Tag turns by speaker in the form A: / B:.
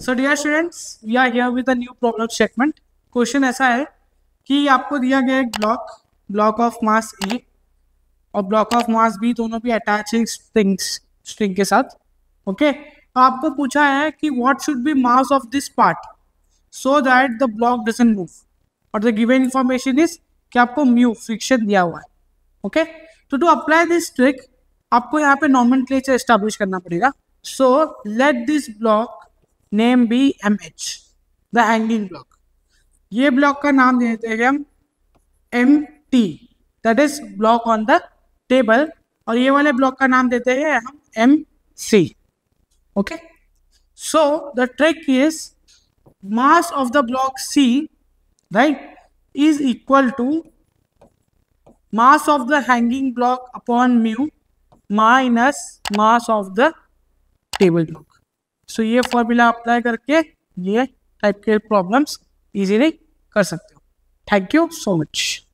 A: So dear students we are here with a new problem statement question ऐसा है कि आपको दिया गया एक block block of mass A और ब्लॉक ऑफ़ मास बी दोनों भी अटैच है स्ट्रिंग स्ट्रिंग के साथ ओके okay? तो आपको पूछा है कि what should be mass of this part so that the block doesn't move और द गिवन इंफॉर्मेशन इज़ कि आपको म्यू फ्रिक्शन दिया हुआ है ओके तो टू अप्लाई दिस ट्रिक आपको यहाँ पे नॉर्मल क्लेचर एस्टेब्लिश करना पड़ेगा। So let this block name be M H, the hanging block. ये ब्लॉक का नाम दे देते हैं हम? M T that is block on the table और ये वाले ब्लॉक का नाम देते हैं हम M C okay so the trick is mass of the block C right is equal to mass of the hanging block upon mu minus mass of the table block so, ये formula apply करके ये type के problems easily कर सकते हो. Thank you so much